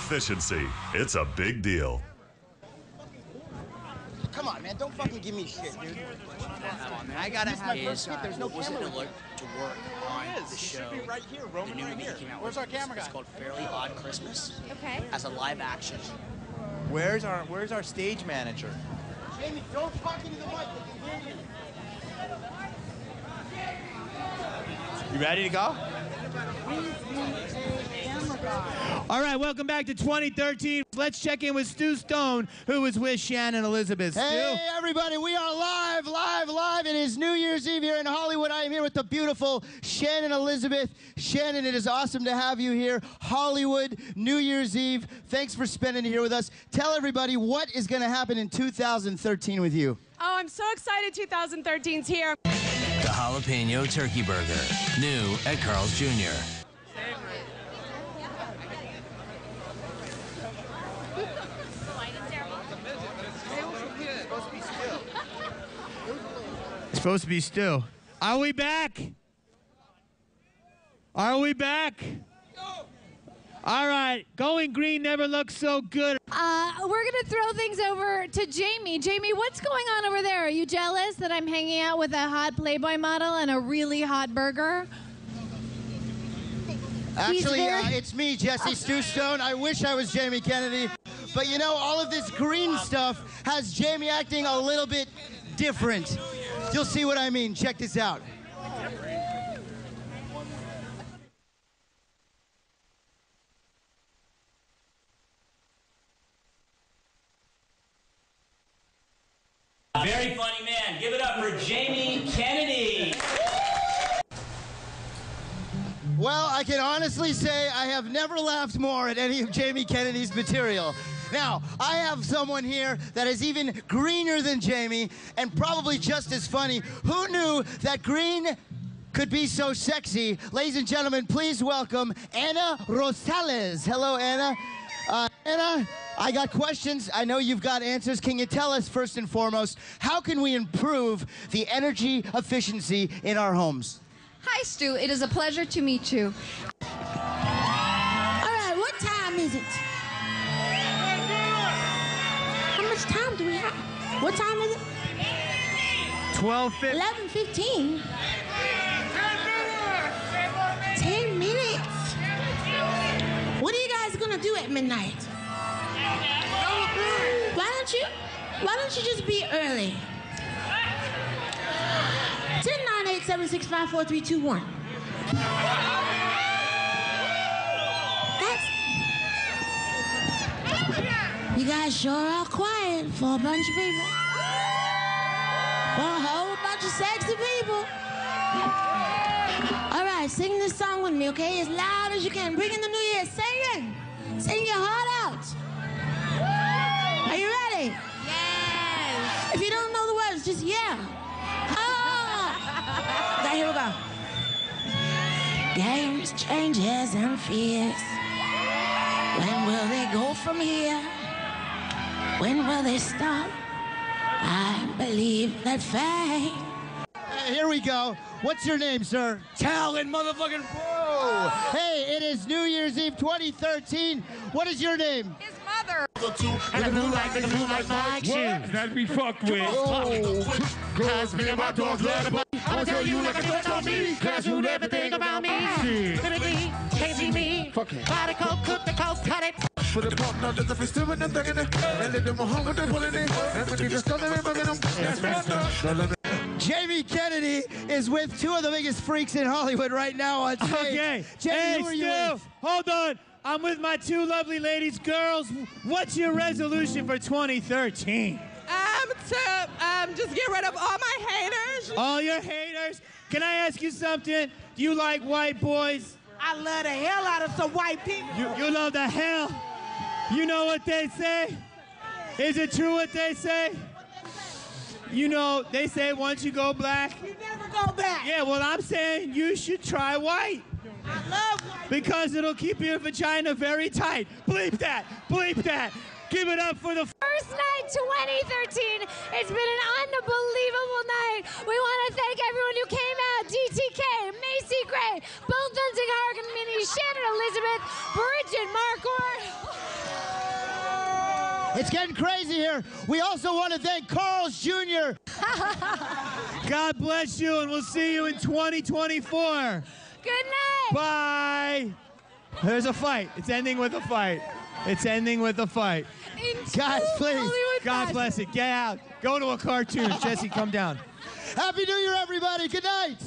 efficiency. It's a big deal. Come on, man. Don't fucking give me shit, dude. Come on, man. I gotta have first skit, there's no was it camera alert to work on the show. right here, The new movie that came out. Where's our camera It's called Fairly Odd Christmas Okay. as a live action. Where's our Where's our stage manager? Jamie, don't talk into the mic. They can hear you. You ready to go? All right, welcome back to 2013. Let's check in with Stu Stone, who was with Shannon Elizabeth. Stu? Hey, everybody, we are live, live, live. It is New Year's Eve here in Hollywood. I am here with the beautiful Shannon Elizabeth. Shannon, it is awesome to have you here. Hollywood, New Year's Eve. Thanks for spending it here with us. Tell everybody what is going to happen in 2013 with you. Oh, I'm so excited 2013's here. The Jalapeno Turkey Burger. New at Carl's Jr. It's supposed to be still. Are we back? Are we back? All right, going green never looks so good. Uh, we're gonna throw things over to Jamie. Jamie, what's going on over there? Are you jealous that I'm hanging out with a hot Playboy model and a really hot burger? Actually, uh, it's me, Jesse Stu Stone. I wish I was Jamie Kennedy. But you know, all of this green stuff has Jamie acting a little bit different. You'll see what I mean. Check this out. Very funny man. Give it up for Jamie Kennedy. Well, I can honestly say I have never laughed more at any of Jamie Kennedy's material. Now, I have someone here that is even greener than Jamie and probably just as funny. Who knew that green could be so sexy? Ladies and gentlemen, please welcome Anna Rosales. Hello, Anna. Uh, Anna, I got questions. I know you've got answers. Can you tell us, first and foremost, how can we improve the energy efficiency in our homes? Hi, Stu. It is a pleasure to meet you. All right, what time is it? What time is it? 12 50. 11:15. 10 minutes. What are you guys gonna do at midnight? Why don't you? Why don't you just be early? 10, 9, 8, 7, 6, 5, 4, 3, 2, 1. Guys sure are quiet for a bunch of people. For a whole bunch of sexy people. All right, sing this song with me, okay? As loud as you can. Bring in the new year. Sing it. Sing your heart out. Are you ready? Yes. If you don't know the words, just yeah. Ah! Okay, here we go. Games, changes, and fears. When will they go from here? When will they stop? I believe that fate. Uh, here we go. What's your name, sir? Talon motherfucking Pro. Hey, it is New Year's Eve 2013. What is your name? His mother. And the blue light, and the blue light like shoes. Not be fucked with. Oh. Cause me and my dogs love the body. I'ma tell you like a bitch on me. Cause you never think about me. Shit. Can't see me. Fuck it. Body coat, For the pop, not the fist with them thugging it. And let them home with them pulling it. And the niggas coming in, bugging them. That's right. Jamie Kennedy is with two of the biggest freaks in Hollywood right now on stage. Okay. Jamie, hey, who are you Stu, with? hold on. I'm with my two lovely ladies. Girls, what's your resolution for 2013? Um, to um, just get rid of all my haters. All your haters. Can I ask you something? Do you like white boys? I love the hell out of some white people. You, you love the hell. You know what they say? Is it true what they say? You know, they say once you go black. You never go back. Yeah, well, I'm saying you should try white. I love white Because it'll keep your vagina very tight. Bleep that. Bleep that. Give it up for the. First night 2013. It's been an unbelievable night. We want to thank everyone who came out. DTK, Macy Gray, Bill Dunsing Hargan, Minnie, Shannon Elizabeth, Bridget Marquardt. It's getting crazy here. We also want to thank Carl's Jr. God bless you, and we'll see you in 2024. Good night. Bye. There's a fight. It's ending with a fight. It's ending with a fight. Guys, please. Hollywood God fashion. bless it. Get out. Go to a cartoon. Jesse, come down. Happy New Year, everybody. Good night.